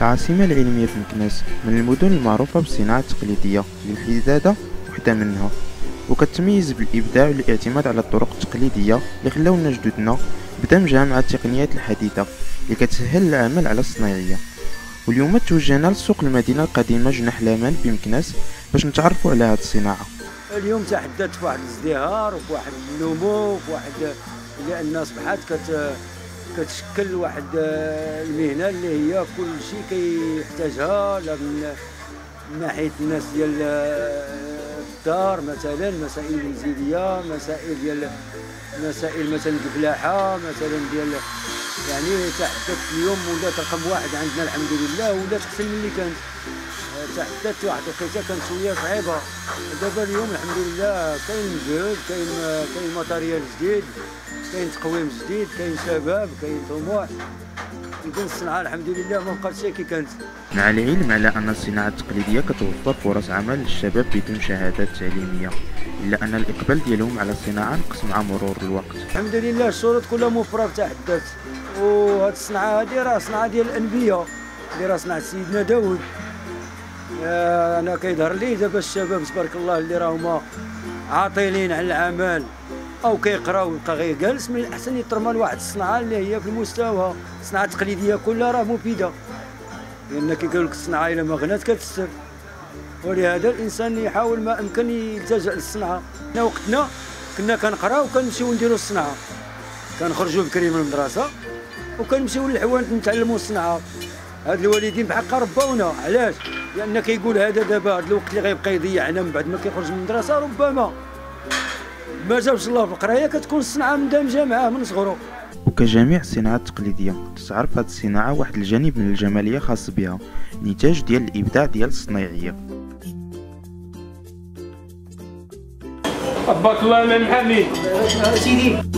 العاصمة العلمية في مكناس من المدن المعروفة بالصناعة التقليدية للحدادة وحدة منها وكتميز بالإبداع والاعتماد على الطرق التقليدية اللي خلاونا جدودنا بدمجها مع التقنيات الحديثة اللي كتسهل العمل على الصناعية. واليوم توجهنا لسوق المدينة القديمة جناح لامان بمكناس باش نتعرفوا على هذه الصناعة. اليوم تحدثت في واحد الازدهار وفي واحد النمو وفي واحد لأن أصبحت كت كتشكل واحد المهنة اللي هي كل شيء كيحتاجها من ناحية الناس ديال الدار مثلا مسائل المنزليه مسائل ديال مسائل مثلا الفلاحة مثلا ديال يعني تحدثت اليوم ولات رقم واحد عندنا الحمد لله ولات احسن من اللي كانت. تحدثت واحد الوقيته كانت شوية صعيبة. دابا اليوم الحمد لله كاين جهد كاين كاين matériel جديد كاين تقويم جديد كاين شباب كاين طموح. يمكن الصنعه الحمد لله ما بقاتش كي كانت. مع العلم على أن الصناعة التقليدية كتوفر فرص عمل للشباب بدون شهادات تعليمية إلا أن الإقبال ديالهم على الصناعة نقص مع مرور الوقت. الحمد لله الشروط كلها موفره تحدثت وهاد الصنعه هادي راه صنعه ديال الأنبياء اللي راه صنعت سيدنا داود أنا كيظهر لي دابا الشباب تبارك الله اللي راهم عاطلين على العمل أو كيقراو ويبقى غير جالس من الأحسن يطرمى لواحد الصنعه اللي هي في المستوى الصناعه التقليديه كلها راه مفيدة. لأن كيقول لك الصناعة إلا ما غنات كتستر. ولهذا الإنسان يحاول ما أمكن يلتجا للصنعه حنا وقتنا كنا كنقراو وكنمشيو نديرو الصنعه كنخرجوا بكري من المدرسة وكنمشيو للحوانت نتعلموا الصنعه هاد الوالدين بحق ربونا علاش؟ لأن كيقول هذا دابا هذا الوقت اللي غيبقى يضيعنا من بعد ما كيخرج من المدرسة ربما ما جابش الله في القراية كتكون الصنعة مندمجه معاه من صغرو وكجميع الصناعات التقليدية تتعرف هذه الصناعة واحد الجانب من الجمالية خاص بها نتاج ديال الإبداع ديال الصنايعية. تبارك الله من حميد سيدي.